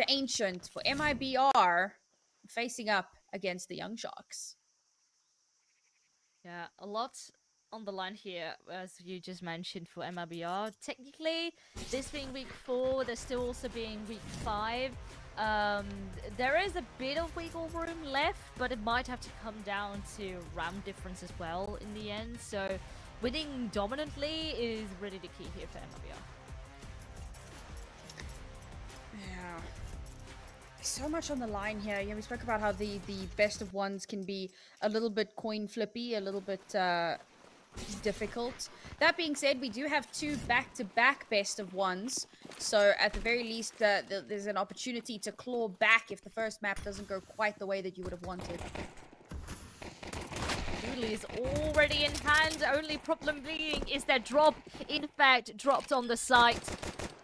to Ancient for MIBR facing up against the Young Sharks. Yeah, a lot on the line here, as you just mentioned, for MIBR. Technically, this being week four, there's still also being week five. Um, there is a bit of wiggle room left, but it might have to come down to round difference as well in the end. So winning dominantly is really the key here for MIBR. Yeah. So much on the line here. Yeah, we spoke about how the, the best of ones can be a little bit coin flippy, a little bit uh, difficult. That being said, we do have two back-to-back -back best of ones. So at the very least, uh, th there's an opportunity to claw back if the first map doesn't go quite the way that you would have wanted. Doodly is already in hand. Only problem being is that drop, in fact, dropped on the site.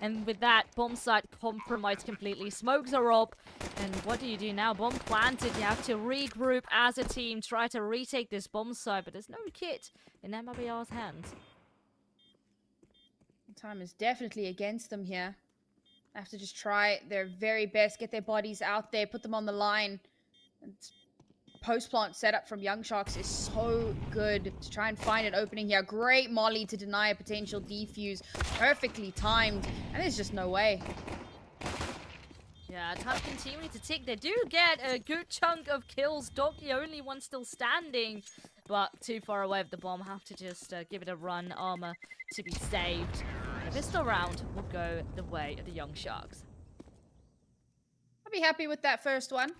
And with that, bomb site compromised completely. Smokes are up. And what do you do now? Bomb planted. You have to regroup as a team, try to retake this bomb site. But there's no kit in MIBR's hands. Time is definitely against them here. They Have to just try their very best, get their bodies out there, put them on the line. And post-plant setup from Young Sharks is so good to try and find an opening here. Great molly to deny a potential defuse. Perfectly timed. And there's just no way. Yeah, time continuing to tick. They do get a good chunk of kills. Dog, the only one still standing. But too far away of the bomb. Have to just uh, give it a run. Armor to be saved. The pistol round will go the way of the Young Sharks. I'll be happy with that first one.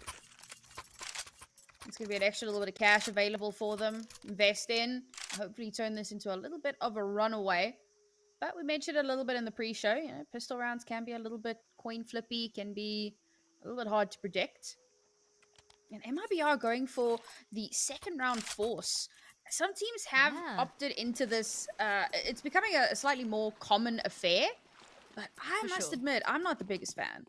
It's going to be an extra little bit of cash available for them. Invest in. Hopefully turn this into a little bit of a runaway. But we mentioned a little bit in the pre-show. You know, pistol rounds can be a little bit coin flippy, can be a little bit hard to predict. And MIBR going for the second round force. Some teams have yeah. opted into this. Uh, it's becoming a, a, slightly more common affair. But I for must sure. admit, I'm not the biggest fan.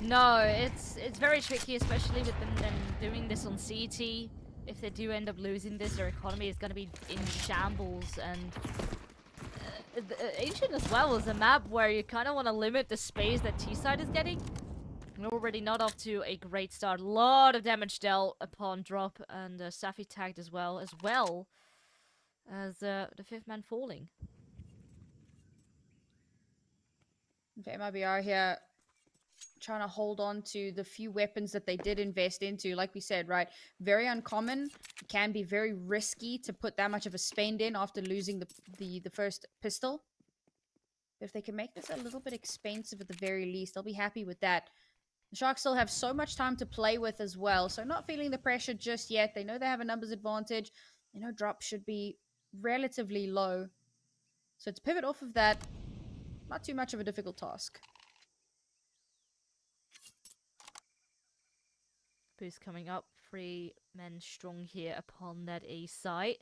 No, it's it's very tricky, especially with them, them doing this on CT. If they do end up losing this, their economy is going to be in shambles. And uh, uh, Ancient as well is a map where you kind of want to limit the space that T-side is getting. We're already not off to a great start. A lot of damage dealt upon drop, and uh, Saffee tagged as well, as well as uh, the fifth man falling. Okay, MIBR here trying to hold on to the few weapons that they did invest into. Like we said, right? Very uncommon. Can be very risky to put that much of a spend in after losing the, the, the first pistol. If they can make this a little bit expensive at the very least, I'll be happy with that. The Sharks still have so much time to play with as well, so not feeling the pressure just yet. They know they have a numbers advantage. They know drop should be relatively low. So to pivot off of that, not too much of a difficult task. Boost coming up. Three men strong here upon that A site.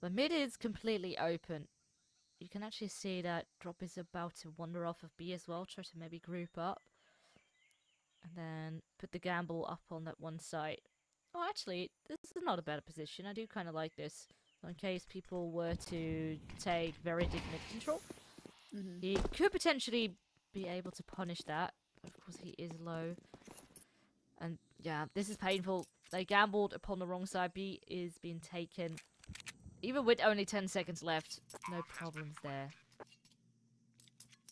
The mid is completely open. You can actually see that Drop is about to wander off of B as well. Try to maybe group up. And then put the gamble up on that one site. Oh, actually, this is not a bad position. I do kind of like this. In case people were to take very deep mid control. Mm -hmm. He could potentially be able to punish that. Of course, he is low. And yeah, this is painful. They gambled upon the wrong side. B is being taken. Even with only 10 seconds left, no problems there.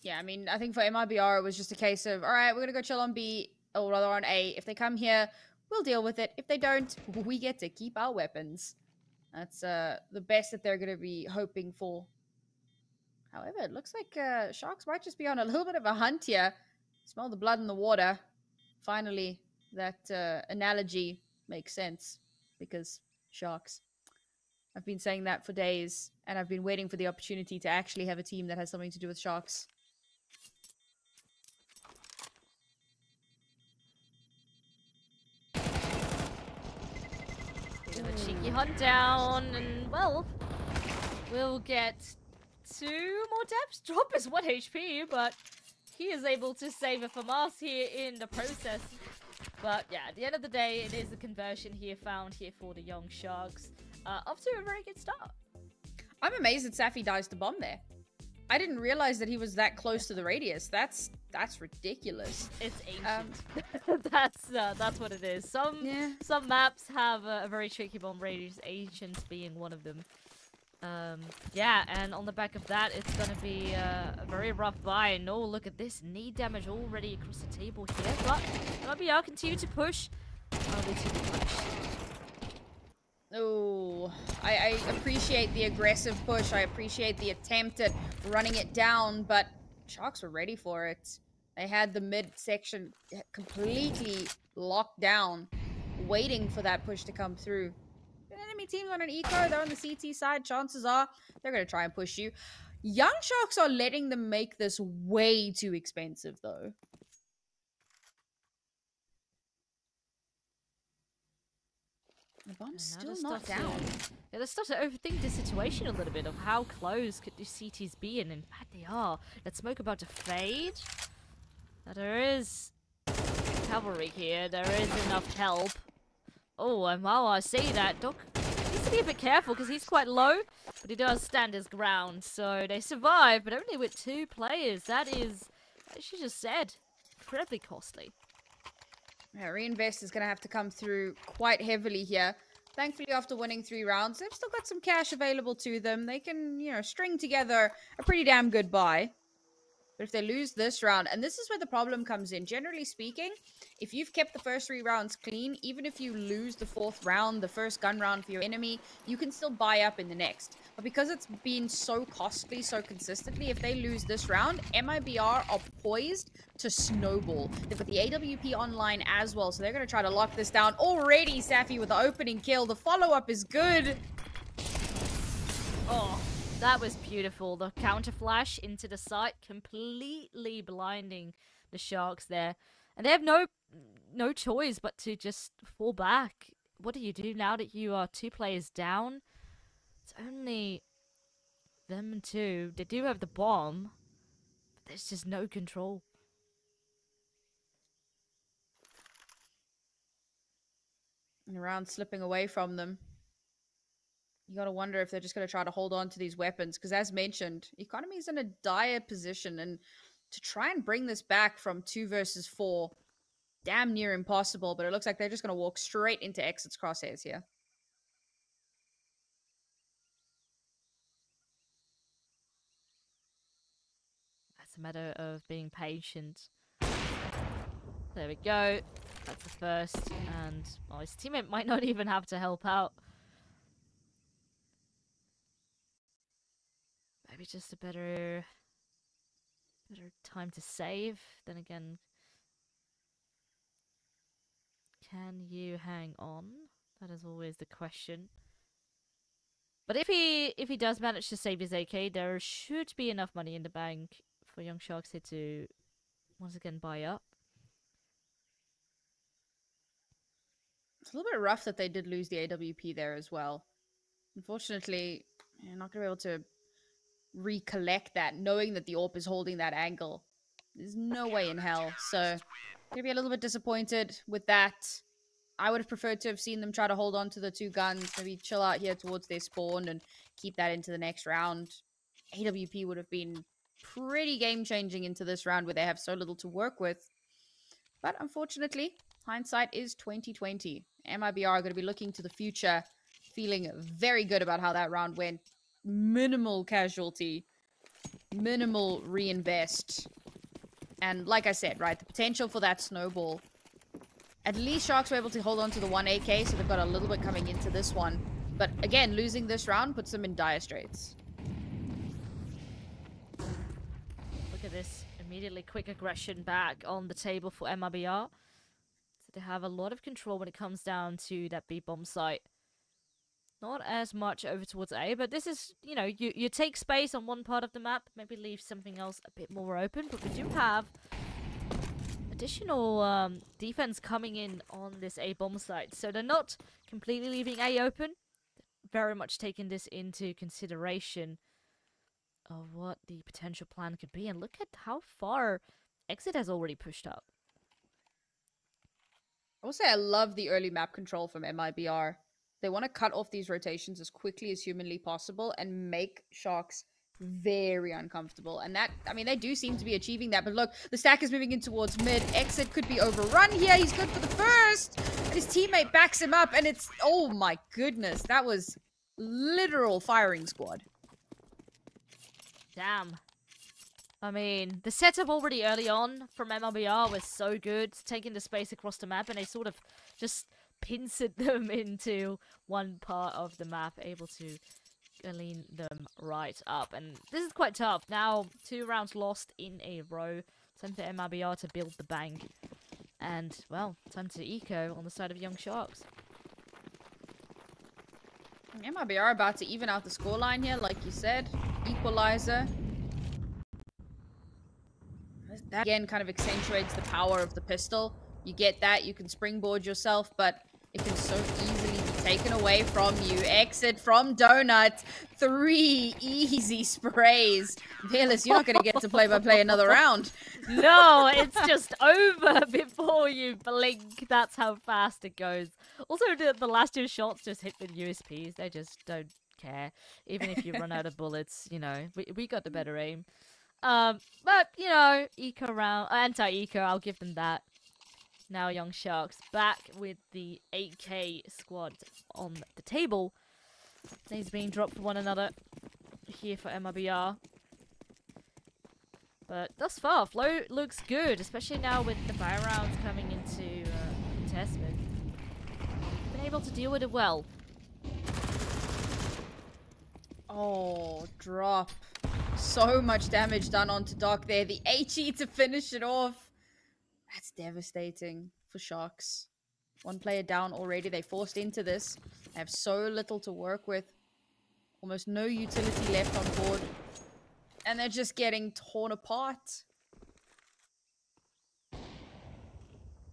Yeah, I mean, I think for MIBR, it was just a case of, all right, we're going to go chill on B, or rather on A. If they come here, we'll deal with it. If they don't, we get to keep our weapons. That's uh, the best that they're going to be hoping for. However, it looks like uh, Sharks might just be on a little bit of a hunt here. Smell the blood in the water. Finally, that uh, analogy makes sense because sharks. I've been saying that for days, and I've been waiting for the opportunity to actually have a team that has something to do with sharks. Do a cheeky hunt down, and well, we'll get two more depths. Drop is 1 HP, but he is able to save it a FAMAS here in the process. But yeah, at the end of the day, it is the conversion here found here for the Young Sharks. Uh, up to a very good start. I'm amazed that Saffee dies to bomb there. I didn't realize that he was that close to the radius. That's that's ridiculous. It's ancient. Um, that's uh, that's what it is. Some yeah. some maps have a, a, very tricky bomb radius, ancient being one of them. Um, yeah, and on the back of that, it's gonna be uh, a very rough buy. No, look at this knee damage already across the table here, but I'll continue to. Oh, push. Oh, I, I appreciate the aggressive push. I appreciate the attempt at running it down, but Sharks were ready for it. They had the midsection completely locked down, waiting for that push to come through enemy teams on an eco, they're on the CT side, chances are they're going to try and push you. Young Sharks are letting them make this way too expensive, though. The bomb's still not down. To, yeah, let's start to overthink the situation a little bit of how close could the CTs be, and in fact they are. That smoke about to fade. There is cavalry here. There is enough help. Oh, and while I say that, Doc be a bit careful because he's quite low, but he does stand his ground. So they survive, but only with two players. That is, as she just said, incredibly costly. Yeah, Reinvest is going to have to come through quite heavily here. Thankfully, after winning three rounds, they've still got some cash available to them. They can, you know, string together a pretty damn good buy. But if they lose this round, and this is where the problem comes in, generally speaking, if you've kept the first three rounds clean, even if you lose the fourth round, the first gun round for your enemy, you can still buy up in the next. But because it's been so costly so consistently, if they lose this round, MIBR are poised to snowball. They've got the AWP online as well, so they're going to try to lock this down. Already, Saffee with the opening kill. The follow-up is good. Oh. That was beautiful. The counter flash into the site, completely blinding the Sharks there. And they have no no choice but to just fall back. What do you do now that you are two players down? It's only them two. They do have the bomb, but there's just no control. And around slipping away from them you got to wonder if they're just going to try to hold on to these weapons because as mentioned economy is in a dire position and to try and bring this back from two versus four damn near impossible but it looks like they're just going to walk straight into exits crosshairs here. That's a matter of being patient. There we go. That's the first and his teammate might not even have to help out maybe just a better better time to save. Then again, can you hang on? That is always the question. But if he if he does manage to save his AK, there should be enough money in the bank for Young Sharks here to once again buy up. It's a little bit rough that they did lose the AWP there as well. Unfortunately, you're not going to be able to recollect that, knowing that the AWP is holding that angle. There's no way in hell. So, gonna be a little bit disappointed with that. I would have preferred to have seen them try to hold on to the two guns, maybe chill out here towards their spawn and keep that into the next round. AWP would have been pretty game-changing into this round where they have so little to work with. But unfortunately, hindsight is 2020. MIBR are going to be looking to the future, feeling very good about how that round went minimal casualty, minimal reinvest. And like I said, right, the potential for that snowball. At least Sharks were able to hold on to the 1 AK, so they've got a little bit coming into this one. But again, losing this round puts them in dire straits. Look at this. Immediately quick aggression back on the table for MIBR. So they have a lot of control when it comes down to that B-bomb site. Not as much over towards A, but this is, you know, you, you take space on one part of the map, maybe leave something else a bit more open, but we do have additional um, defense coming in on this A bomb site. So they're not completely leaving A open, very much taking this into consideration of what the potential plan could be. And look at how far Exit has already pushed up. I will say I love the early map control from MIBR. They want to cut off these rotations as quickly as humanly possible and make Sharks very uncomfortable. And that, I mean, they do seem to be achieving that. But look, the stack is moving in towards mid. Exit could be overrun here. He's good for the first. And his teammate backs him up. And it's, oh my goodness, that was literal firing squad. Damn. I mean, the setup already early on from MIBR was so good, taking the space across the map, and they sort of just pincered them into one part of the map, able to lean them right up. And this is quite tough. Now, two rounds lost in a row. Time for MIBR to build the bank. And, well, time to eco on the side of Young Sharks. MIBR about to even out the scoreline here, like you said. Equalizer. That again kind of accentuates the power of the pistol. You get that, you can springboard yourself, but it can so easily be taken away from you. Exit from Donut. Three easy sprays. Fearless, you're not going to get to play by play another round. no, it's just over before you blink. That's how fast it goes. Also, the, the last two shots just hit with USPs. They just don't care. Even if you run out of bullets, you know, we, we got the better aim. Um, but, you know, eco round, anti-eco, I'll give them that. Now Young Sharks back with the 8k squad on the table. These being dropped for one another here for MIBR. But thus far, Flow looks good, especially now with the fire rounds coming into uh, contestment. Been able to deal with it well. Oh, drop. So much damage done onto Doc there. The HE to finish it off. That's devastating for Sharks. One player down already. They forced into this. They have so little to work with. Almost no utility left on board. And they're just getting torn apart.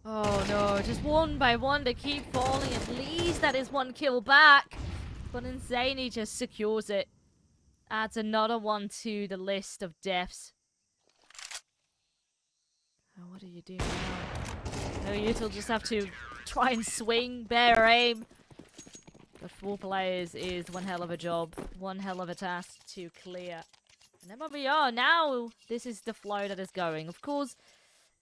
Oh no, just one by one they keep falling. At least that is one kill back. But Insani just secures it. Adds another one to the list of deaths. Oh, what do you do now? No, you'll just have to try and swing, bear aim. But four players is one hell of a job. One hell of a task to clear. And MIBR, now this is the flow that is going. Of course,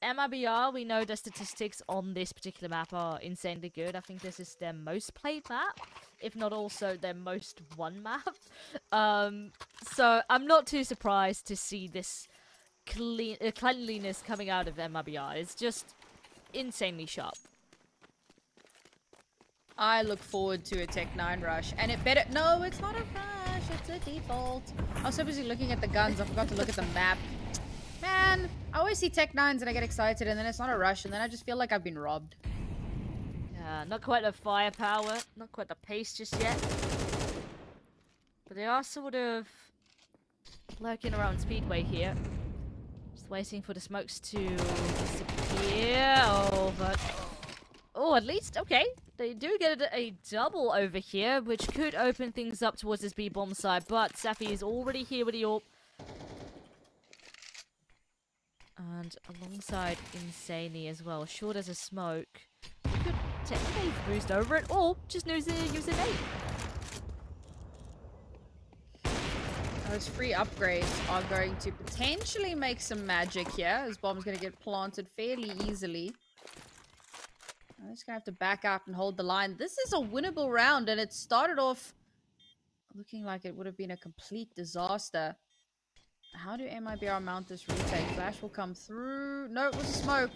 MIBR, we know the statistics on this particular map are insanely good. I think this is their most played map, if not also their most won map. Um, so I'm not too surprised to see this clean uh, cleanliness coming out of MIBR is just insanely sharp. I look forward to a Tec 9 rush. And it better- No, it's not a rush. It's a default. I was so busy looking at the guns, I forgot to look at the map. Man, I always see Tec 9s and I get excited, and then it's not a rush, and then I just feel like I've been robbed. Yeah, not quite the firepower, not quite the pace just yet. But they are sort of lurking around Speedway here. Just waiting for the smokes to disappear. Oh, but... Oh, at least, okay. They do get a, double over here, which could open things up towards this B-bomb side. But Saffee is already here with the AWP. And alongside Insani as well. Short as a smoke. We could technically boost over it, or just use a, use a nade. Those free upgrades are going to potentially make some magic here. This bomb's going to get planted fairly easily. I'm just going to have to back up and hold the line. This is a winnable round, and it started off looking like it would have been a complete disaster. How do MIBR mount this retake? Flash will come through. No, it was smoke.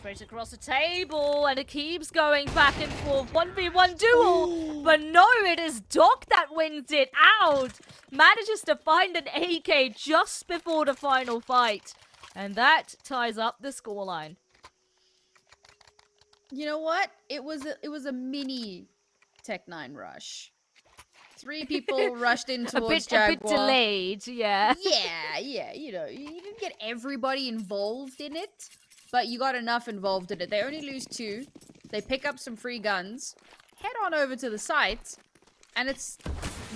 Straight across the table, and it keeps going back and forth. 1v1 duel, but no, it is Doc that wins it out. Manages to find an AK just before the final fight. And that ties up the scoreline. You know what? It was a, it was a mini Tec 9 rush. Three people rushed in towards a bit, Jaguar. A bit delayed, yeah. Yeah, yeah, you know, you didn't get everybody involved in it but you got enough involved in it. They only lose two. They pick up some free guns, head on over to the site, and it's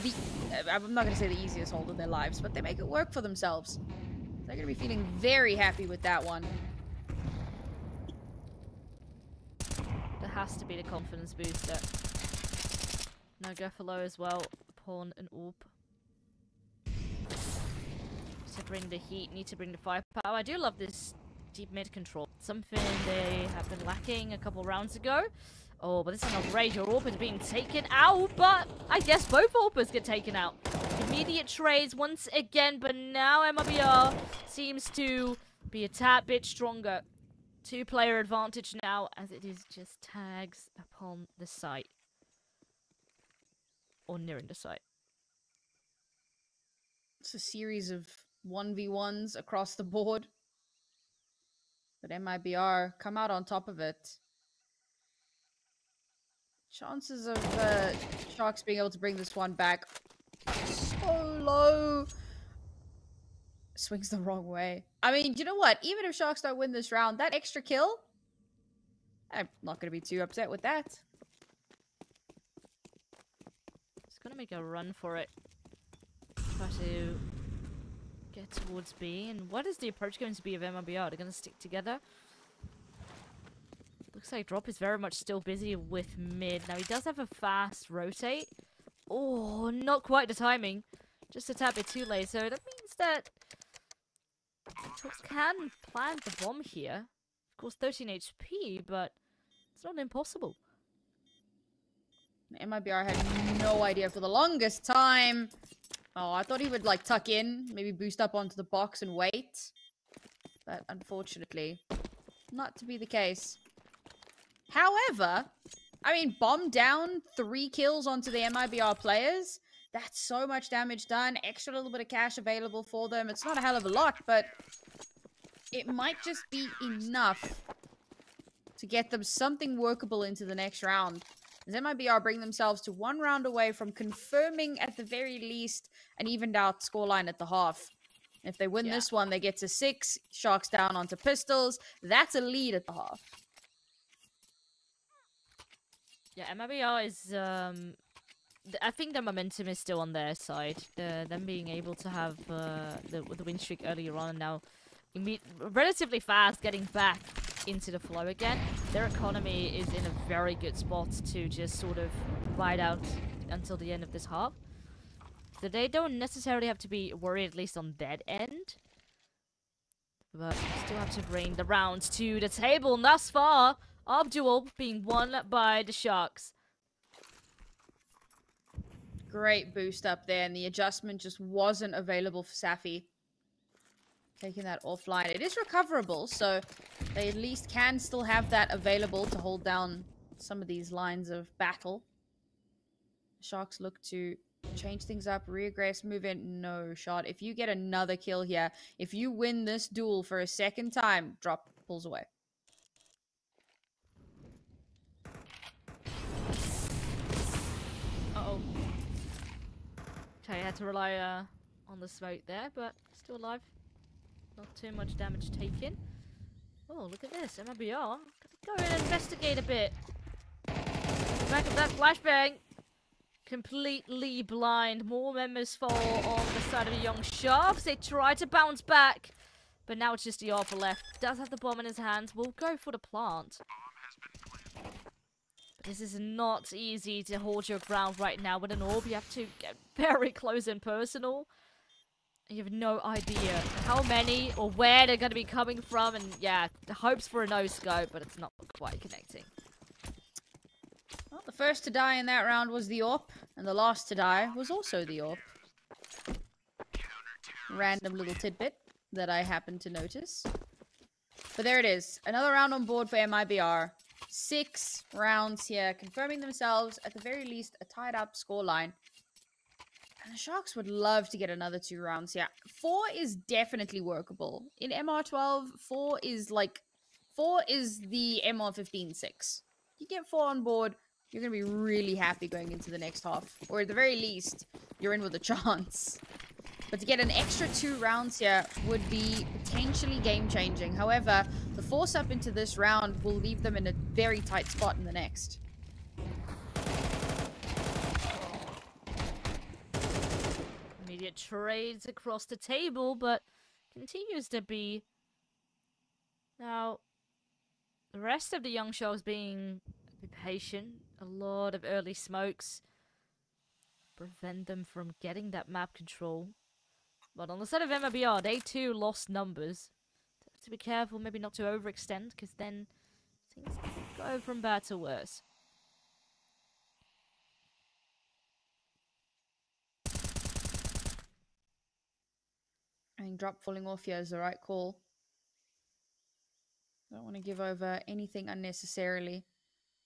the... Uh, I'm not going to say the easiest hold of their lives, but they make it work for themselves. They're going to be feeling very happy with that one. There has to be the confidence booster. No go for low as well. Pawn and orb. To bring the heat, need to bring the firepower. I do love this deep mid control. Something they have been lacking a couple rounds ago. Oh, but this is not great. Your AWP is being taken out, but I guess both AWPers get taken out. Immediate trades once again, but now MIBR seems to be a tad bit stronger. Two-player advantage now, as it is just tags upon the site. Or nearing the site. It's a series of 1v1s across the board. But MIBR come out on top of it. Chances of uh, Sharks being able to bring this one back so low. Swings the wrong way. I mean, you know what? Even if Sharks don't win this round, that extra kill, I'm not going to be too upset with that. Just gonna make a run for it. Try to get towards B. And what is the approach going to be of MIBR? They're gonna stick together. Looks like Drop is very much still busy with mid. Now he does have a fast rotate. Oh, not quite the timing. Just a tad bit too late. So that means that Trops can plant the bomb here. Of course, 13 HP, but it's not impossible. MIBR had no idea for the longest time. Oh, I thought he would like tuck in, maybe boost up onto the box and wait. But unfortunately, not to be the case. However, I mean, bomb down three kills onto the MIBR players. That's so much damage done. Extra little bit of cash available for them. It's not a hell of a lot, but it might just be enough to get them something workable into the next round. As MIBR bring themselves to one round away from confirming at the very least an evened out scoreline at the half. If they win Yeah. this one, they get to six. Sharks down onto pistols. That's a lead at the half. Yeah, MIBR is. Um, th- I think the momentum is still on their side. The, them being able to have uh, the the win streak earlier on, and now relatively fast getting back into the flow again. Their economy is in a very good spot to just sort of ride out until the end of this half. So they don't necessarily have to be worried, at least on that end. But still have to bring the rounds to the table. And thus far, Abdul being won by the Sharks. Great boost up there, and the adjustment just wasn't available for Saffee. Taking that offline. It is recoverable, so they at least can still have that available to hold down some of these lines of battle. Sharks look to change things up, reaggress, move in. No shot. If you get another kill here, if you win this duel for a second time, drop pulls away. Uh-oh. Okay, had to rely uh, on the smoke there, but still alive. Not too much damage taken. Oh, look at this. MIBR. Gotta go and investigate a bit. Back of that flashbang. Completely blind. More members fall on the side of young sharks. They try to bounce back. But now it's just the Alpha left. Does have the bomb in his hands. We'll go for the plant. This is not easy to hold your ground right now with an AWP. You have to get very close and personal. You have no idea how many or where they're going to be coming from. And yeah, the hopes for a no-scope, but it's not quite connecting. Well, the first to die in that round was the AWP, and the last to die was also the AWP. Random little tidbit that I happened to notice. But there it is. Another round on board for MIBR. Six rounds here, confirming themselves at the very least a tied up scoreline. And the Sharks would love to get another two rounds here. Four is definitely workable. In MR12, four is like four is the MR15 six. You get four on board, you're gonna be really happy going into the next half. Or at the very least, you're in with a chance. But to get an extra two rounds here would be potentially game changing. However, the force up into this round will leave them in a very tight spot in the next. Trades across the table, but continues to be. Now, the rest of the young sharks being patient. A lot of early smokes. prevent them from getting that map control. But on the side of MIBR, they too lost numbers. Have to be careful, maybe not to overextend, because then things go from bad to worse. I think drop falling off here is the right call. Don't want to give over anything unnecessarily.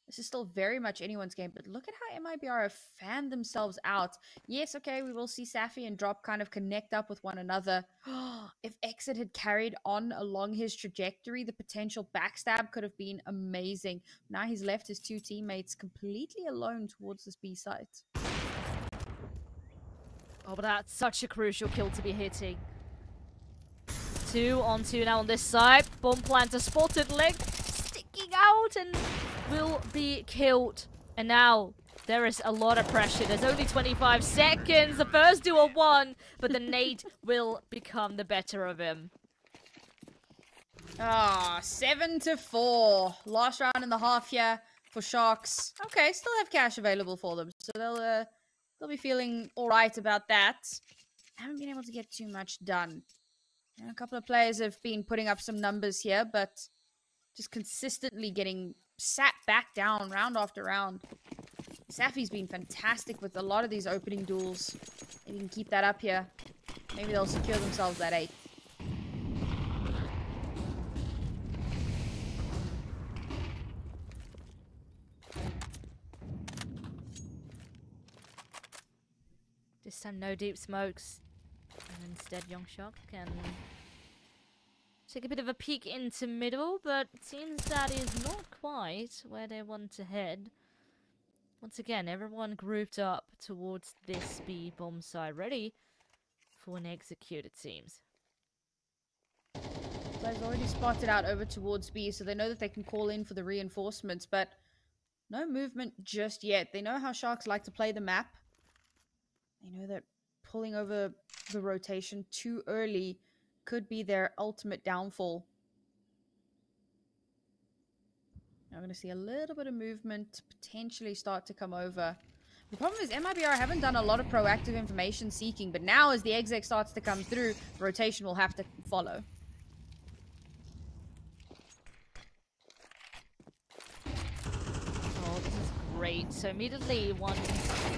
This is still very much anyone's game, but look at how MIBR have fanned themselves out. Yes, okay, we will see Saffee and Drop kind of connect up with one another. if Exit had carried on along his trajectory, the potential backstab could have been amazing. Now he's left his two teammates completely alone towards this B site. Oh, but that's such a crucial kill to be hitting. Two on two now on this side. Bomb planter spotted, leg sticking out and will be killed. And now there is a lot of pressure. There's only 25 seconds. The first duo won, but the nade will become the better of him. Ah, seven to four. Last round in the half here for Sharks. Okay, still have cash available for them, so they'll uh, they'll be feeling all right about that. Haven't been able to get too much done. A couple of players have been putting up some numbers here, but just consistently getting sat back down round after round. Saffee's been fantastic with a lot of these opening duels. If you can keep that up here, maybe they'll secure themselves that eight. This time no deep smokes. Instead Young Shark can take a bit of a peek into middle, but it seems that is not quite where they want to head. Once again, everyone grouped up towards this B bomb side, ready for an execute, it seems. They've already spotted out over towards B, so they know that they can call in for the reinforcements, but no movement just yet. They know how Sharks like to play the map. They know that pulling over the rotation too early could be their ultimate downfall. I'm going to see a little bit of movement potentially start to come over. The problem is MIBR haven't done a lot of proactive information seeking, but now as the exec starts to come through, rotation will have to follow. Oh, this is great. So immediately one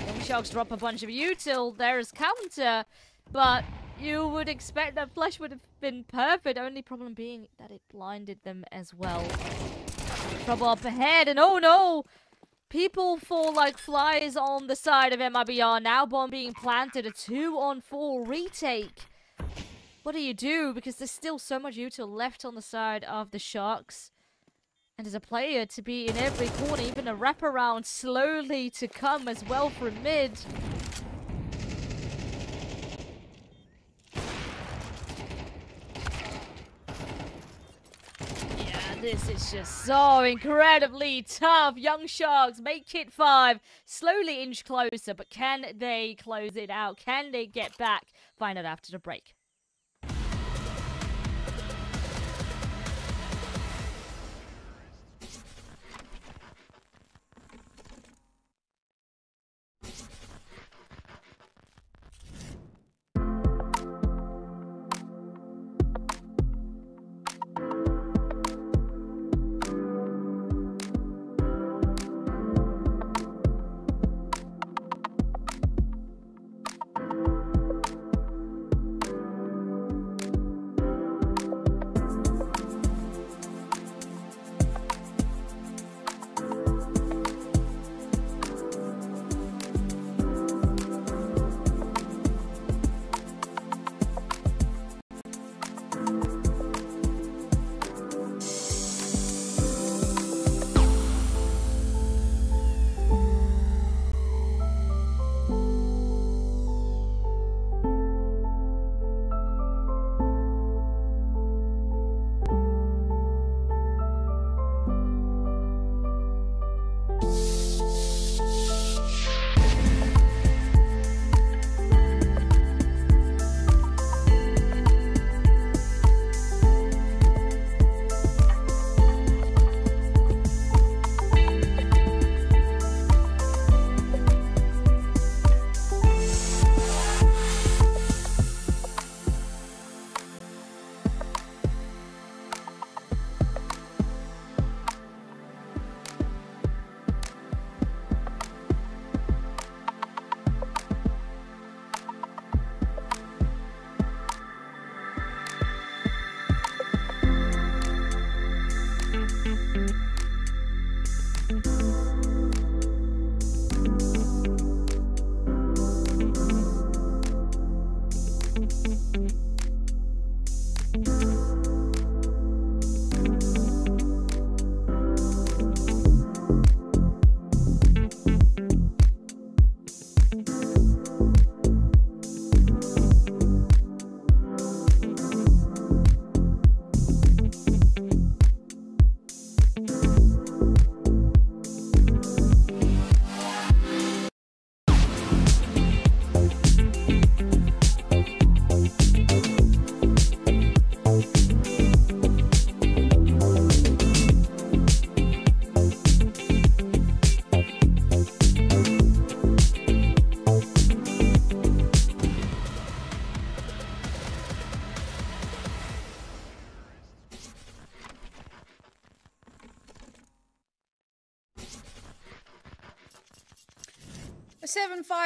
Young Sharks drop a bunch of util, there's counter, but you would expect that flash would have been perfect, only problem being that it blinded them as well. Trouble up ahead, and oh no! People fall like flies on the side of MIBR, now bomb being planted, a 2 on 4 retake. What do you do? Because there's still so much util left on the side of the Sharks. And as a player to be in every corner, even a wraparound slowly to come as well from mid. This is just so incredibly tough. Young Sharks make it five, slowly inch closer, but can they close it out? Can they get back? Find out after the break.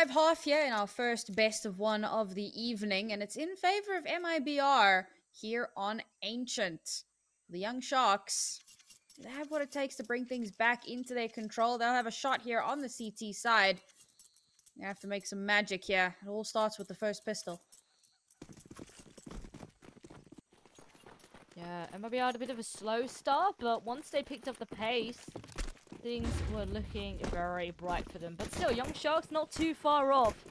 7-5 half here in our first best of one of the evening, and it's in favor of MIBR here on Ancient. The Young Sharks, they have what it takes to bring things back into their control. They'll have a shot here on the CT side. They have to make some magic here. It all starts with the first pistol. Yeah, MIBR had a bit of a slow start, but once they picked up the pace, things were looking very bright for them. But still, Young Sharks not too far off.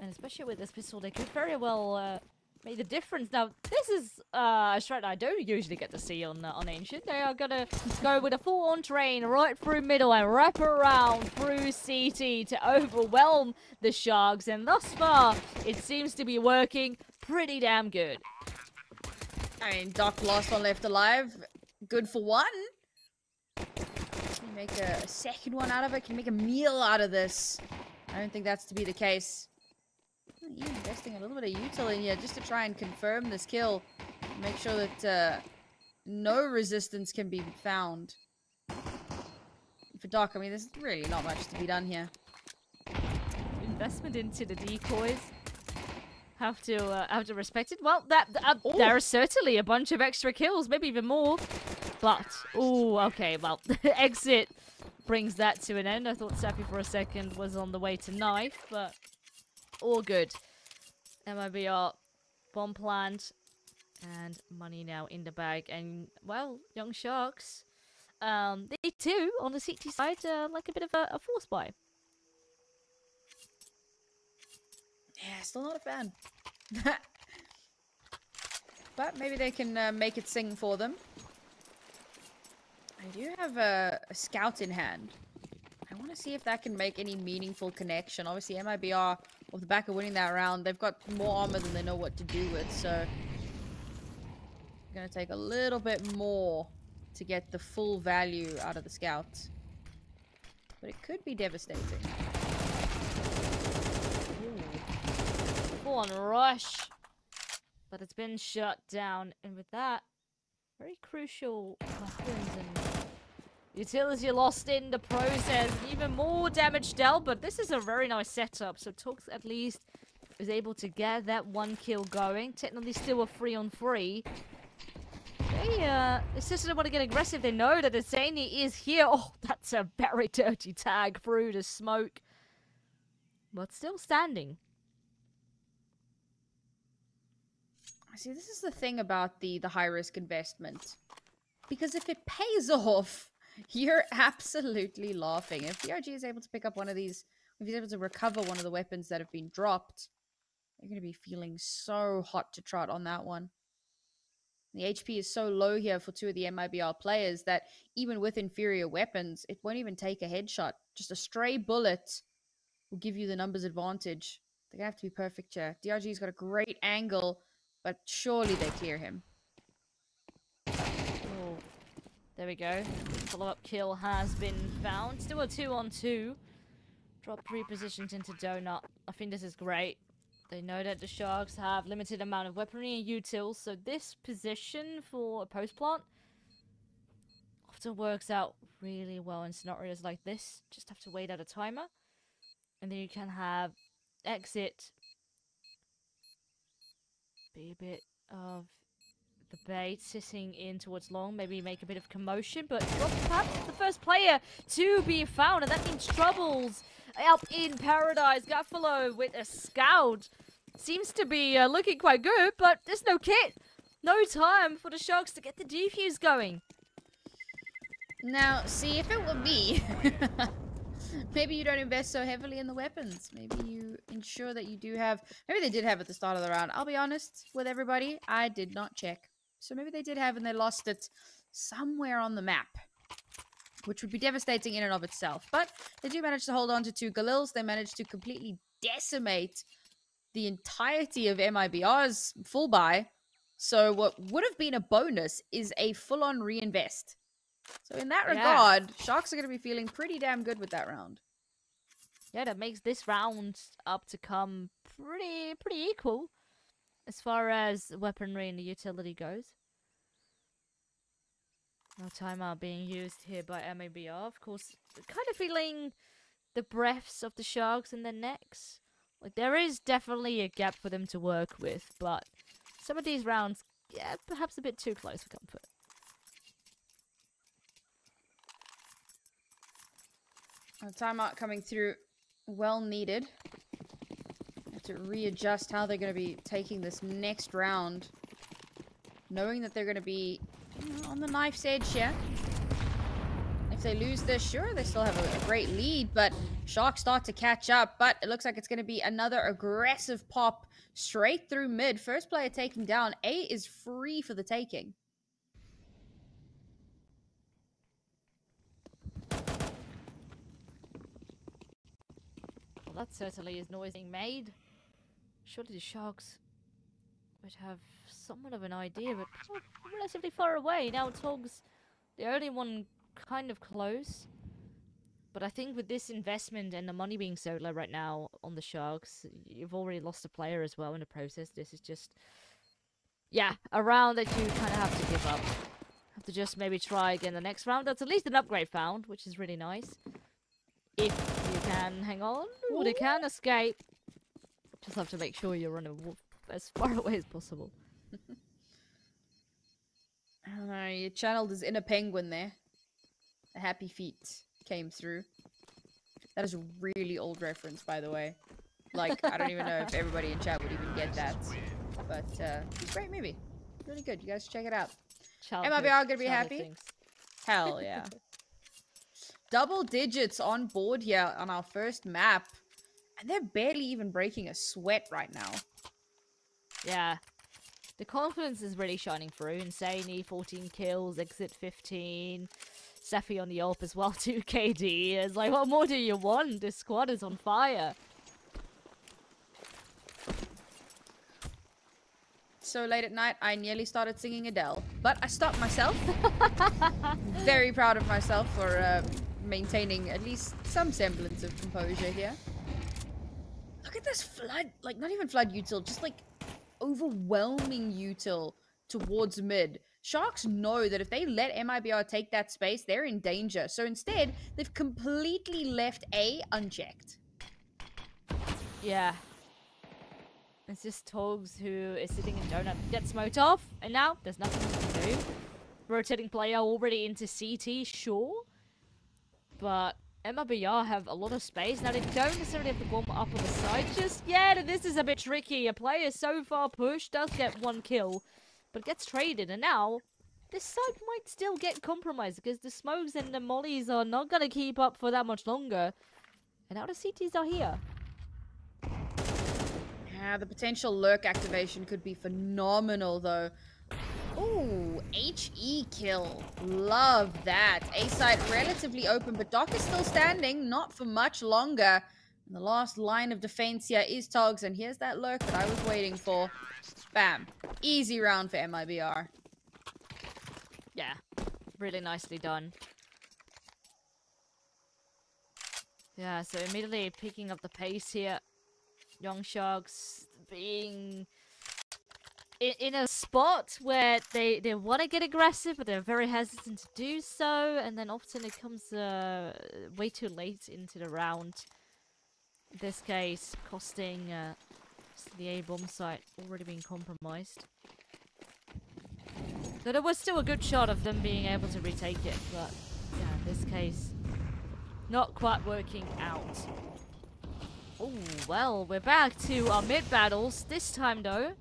And especially with this pistol, they could very well uh, make the difference. Now, this is uh, a strat I don't usually get to see on uh, on Ancient. They are going to go with a full-on train right through middle and wrap around through CT to overwhelm the Sharks. And thus far, it seems to be working pretty damn good. I mean, Doc last one left alive. Good for one. Make a, a second one out of it? Can you make a meal out of this? I don't think that's to be the case. Even investing a little bit of util in here just to try and confirm this kill. Make sure that uh, no resistance can be found. For Doc, I mean, there's really not much to be done here. Investment into the decoys have to uh, have to respect it. Well, that uh, there are certainly a bunch of extra kills, maybe even more. But oh, okay, well, exit brings that to an end. I thought Saffee for a second was on the way to knife, but all good. MIBR bomb plant and money now in the bag. And well, young sharks, um, they too on the CT side uh, like a bit of a, a force buy. Yeah, still not a fan. but maybe they can uh, make it sing for them. I do have a, a scout in hand. I want to see if that can make any meaningful connection. Obviously, MIBR, off the back of winning that round, they've got more armor than they know what to do with, so... I'm Going to take a little bit more to get the full value out of the scout. But it could be devastating. Full on rush. But it's been shut down. And with that, very crucial weapons and utility lost in the process. Even more damage dealt, but this is a very nice setup. So Tux at least is able to get that one kill going. Technically still a free on free. They, uh, just not want to get aggressive. They know that Asani is here. Oh, that's a very dirty tag through the smoke. But still standing. I see, this is the thing about the, the high-risk investment. Because if it pays off, you're absolutely laughing. If DRG is able to pick up one of these, if he's able to recover one of the weapons that have been dropped, they're going to be feeling so hot to trot on that one. The HP is so low here for two of the MIBR players that even with inferior weapons, it won't even take a headshot. Just a stray bullet will give you the numbers advantage. They're going to have to be perfect here. DRG's got a great angle, but surely they clear him. Oh, there we go. Follow-up kill has been found. Still a two on two. Drop three positions into Donut. I think this is great. They know that the Sharks have limited amount of weaponry and utils, so this position for a post plant often works out really well in scenarios like this. Just have to wait out a timer. And then you can have exit be a bit of the bait sitting in towards long, maybe make a bit of commotion, but perhaps the first player to be found, and that means Troubles up in Paradise. Gaffalo with a scout. Seems to be uh, looking quite good, but there's no kit. No time for the Sharks to get the defuse going. Now, see, if it were me, maybe you don't invest so heavily in the weapons. Maybe you ensure that you do have... Maybe they did have at the start of the round. I'll be honest with everybody, I did not check. So maybe they did have and they lost it somewhere on the map. Which would be devastating in and of itself. But they do manage to hold on to two Galils. They managed to completely decimate the entirety of MIBR's full buy. So what would have been a bonus is a full-on reinvest. So in that yeah. regard, Sharks are going to be feeling pretty damn good with that round. Yeah, that makes this round up to come pretty pretty equal as far as weaponry and the utility goes. No timeout being used here by MIBR. Of course, kind of feeling the breaths of the sharks in their necks. Like there is definitely a gap for them to work with, but some of these rounds, yeah, perhaps a bit too close for comfort. A timeout coming through, well needed. To readjust how they're going to be taking this next round, knowing that they're going to be on the knife's edge here. If they lose this, sure, they still have a, a great lead, but Sharks start to catch up. But it looks like it's going to be another aggressive pop straight through mid. First player taken down. A is free for the taking. Well, that certainly is noise being made. Surely the Sharks would have somewhat of an idea, but relatively far away. Now Tog's the only one kind of close. But I think with this investment and the money being so low right now on the Sharks, you've already lost a player as well in the process. This is just, yeah, a round that you kind of have to give up. Have to just maybe try again the next round. That's at least an upgrade found, which is really nice. If you can hang on, or they can escape. Just have to make sure you're running as far away as possible. uh, you channeled his inner penguin there. A happy feet came through. That is a really old reference, by the way. Like, I don't even know if everybody in chat would even get that. But, uh, it's a great movie. Really good. You guys check it out. Childhood, MIBR gonna be happy? things. Hell yeah. Double digits on board here on our first map. And they're barely even breaking a sweat right now. Yeah. The confidence is really shining through. Insani 14 kills, exit 15. Saffee on the AWP as well, 2 KD. It's like, what more do you want? This squad is on fire. So late at night, I nearly started singing Adele. But I stopped myself. Very proud of myself for uh, maintaining at least some semblance of composure here. At this flood. Like, not even flood util, just like overwhelming util towards mid. Sharks know that if they let MIBR take that space, they're in danger. So instead, they've completely left A unchecked. Yeah. It's just Togs who is sitting in Donut. Gets smoked off, and now there's nothing to do. Rotating player already into CT, sure. But MIBR have a lot of space. Now, they don't necessarily have to go up on the side just yet, and this is a bit tricky. A player so far pushed does get one kill, but gets traded, and now this side might still get compromised because the smokes and the mollies are not going to keep up for that much longer. And now the CTs are here. Yeah, the potential lurk activation could be phenomenal, though. Ooh, HE kill. Love that. A site relatively open, but Doc is still standing, not for much longer. And the last line of defense here is Togs, and here's that lurk that I was waiting for. Bam. Easy round for MIBR. Yeah, really nicely done. Yeah, so immediately picking up the pace here. Young Sharks being in, in a spot where they, they want to get aggressive, but they're very hesitant to do so, and then often it comes uh, way too late into the round. In this case, costing uh, the A bomb site already being compromised. Though there was still a good shot of them being able to retake it, but yeah, in this case, not quite working out. Oh, well, we're back to our mid battles. This time, though,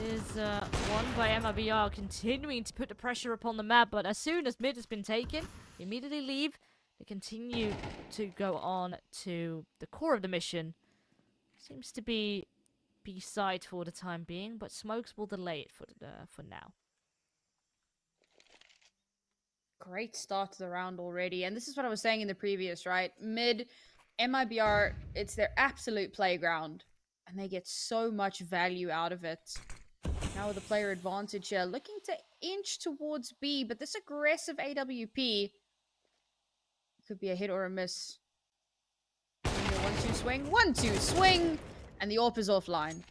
is uh, won by MIBR, continuing to put the pressure upon the map, but as soon as mid has been taken, they immediately leave. They continue to go on to the core of the mission. Seems to be B-side for the time being, but Smokes will delay it for, uh, for now. Great start to the round already. And this is what I was saying in the previous, right? Mid, MIBR, it's their absolute playground. And they get so much value out of it. Now with the player advantage here, looking to inch towards B, but this aggressive AWP could be a hit or a miss. One, two, swing. One, two, swing! And the AWP is offline.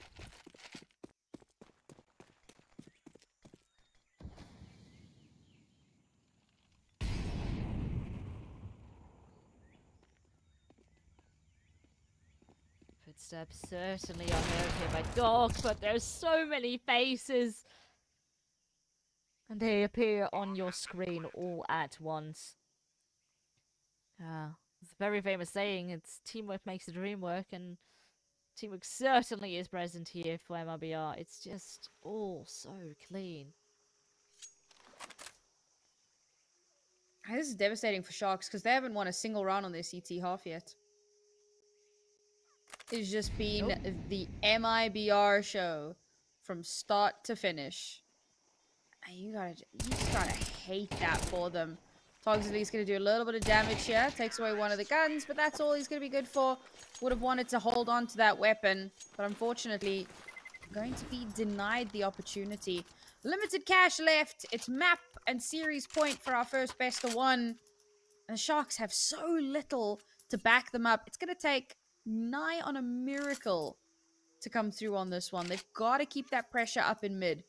Footsteps certainly are heard here by Doc, but there's so many faces. And they appear on your screen all at once. Ah, it's a very famous saying, it's teamwork makes the dream work, and teamwork certainly is present here for MIBR. It's just all so clean. This is devastating for Sharks because they haven't won a single round on their CT half yet. It's just been nope. the MIBR show from start to finish. Ah, you gotta, you just gotta hate that for them. Togs is gonna do a little bit of damage here. Takes away one of the guns, but that's all he's gonna be good for. Would have wanted to hold on to that weapon, but unfortunately, going to be denied the opportunity. Limited cash left. It's map and series point for our first best of one. And the Sharks have so little to back them up. It's going to take nigh on a miracle to come through on this one. They've got to keep that pressure up in mid.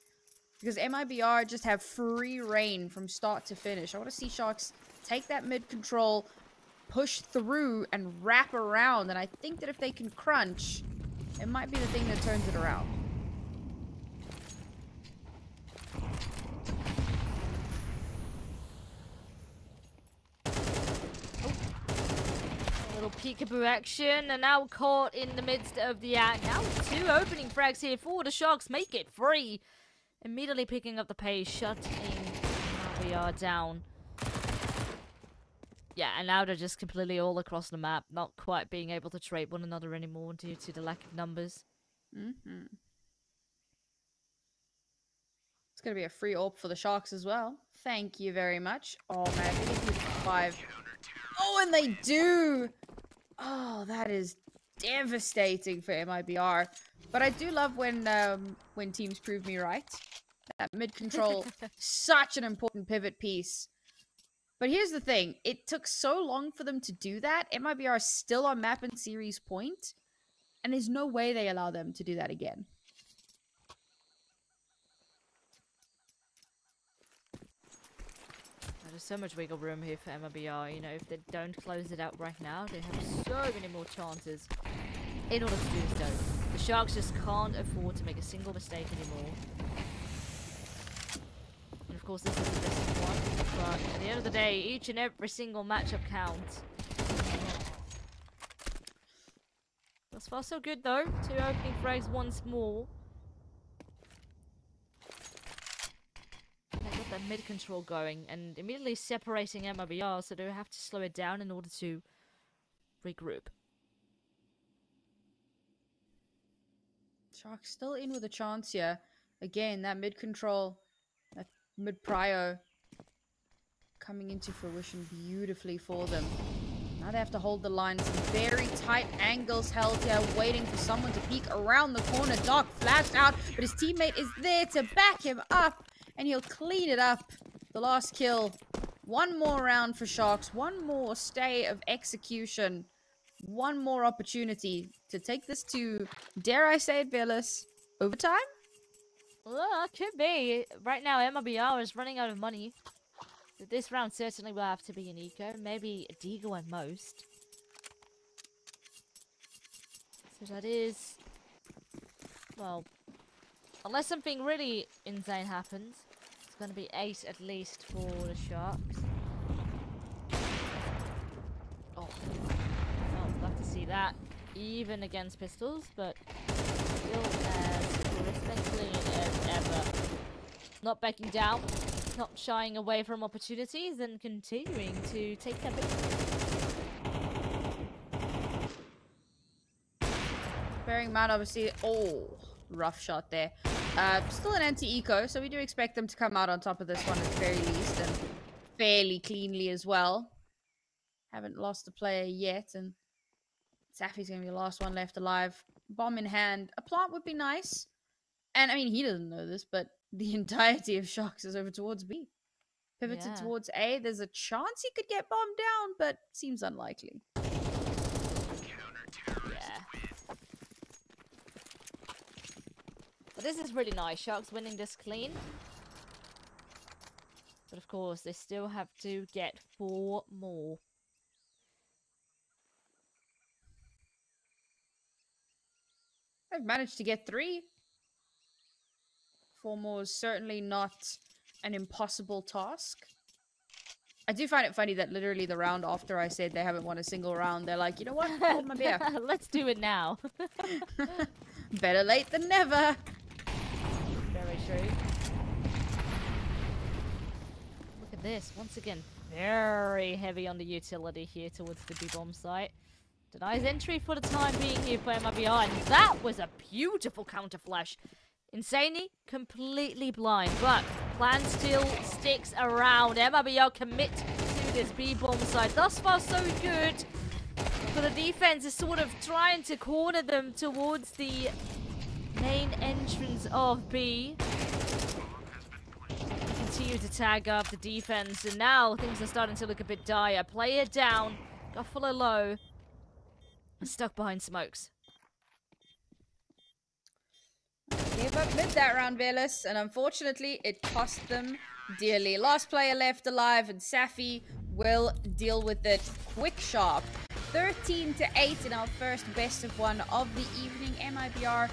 Because MIBR just have free reign from start to finish. I want to see Sharks take that mid control, push through, and wrap around. And I think that if they can crunch, it might be the thing that turns it around. Little peekaboo action, and now caught in the midst of the act. Now two opening frags here for the Sharks. Make it free. Immediately picking up the pace, shutting we are down. Yeah, and now they're just completely all across the map, not quite being able to trade one another anymore due to the lack of numbers. Mm -hmm. It's going to be a free AWP for the Sharks as well. Thank you very much. Oh, man, five. Oh, and they do! Oh, that is devastating for MIBR. But I do love when um, when teams prove me right. That mid control, such an important pivot piece. But here's the thing: it took so long for them to do that. MIBR is still on map and series point, and there's no way they allow them to do that again. There's so much wiggle room here for MIBR. You know, if they don't close it out right now, they have so many more chances in order to do so. The Sharks just can't afford to make a single mistake anymore. And of course, this is the best one. But at the end of the day, each and every single matchup counts. Thus far, so good though. Two opening frags once more. They got that mid control going and immediately separating MIBR, so they have to slow it down in order to regroup. Sharks still in with a chance here. Again, that mid control, that mid prio coming into fruition beautifully for them. Now they have to hold the line. Some very tight angles held here, waiting for someone to peek around the corner. Doc flashed out, but his teammate is there to back him up, and he'll clean it up. The last kill. One more round for Sharks. One more stay of execution one more opportunity to take this to, dare I say it, Velas, overtime? Well, it could be. Right now, MIBR is running out of money. This round certainly will have to be an eco, maybe a deagle at most. So that is... Well, unless something really insane happens, going to be 8 at least for the Sharks. Oh, see that even against pistols, but still as respectfully as ever. Not backing down, not shying away from opportunities, and continuing to take that Bearing in mind, obviously, oh, rough shot there. Uh, still an anti-eco, so we do expect them to come out on top of this one at the very least, and fairly cleanly as well. Haven't lost a player yet, and Saffee's going to be the last one left alive. Bomb in hand. A plant would be nice. And I mean, he doesn't know this, but the entirety of Sharks is over towards B. Pivoted yeah. towards A. There's a chance he could get bombed down, but seems unlikely. But this is really nice. Sharks winning this clean. But of course, they still have to get four more. I've managed to get three. Four more is certainly not an impossible task. I do find it funny that literally the round after I said they haven't won a single round, they're like, you know what? Hold my beer. Let's do it now. Better late than never. True. Look at this. Once again, very heavy on the utility here towards the B-bomb site. Denies entry for the time being here for MIBR, and that was a beautiful counter flash. Insanely, completely blind, but plan still sticks around. MIBR commit to this B-bomb side. Thus far, so good. But the defense is sort of trying to corner them towards the main entrance of B. Continue to tag up the defense, and now things are starting to look a bit dire. Player down, Guffalo low, stuck behind smokes. Gave up mid that round, Velas, and unfortunately, it cost them dearly. Last player left alive, and Saffee will deal with it quick sharp. 13 to 8 in our first best of one of the evening. MIBR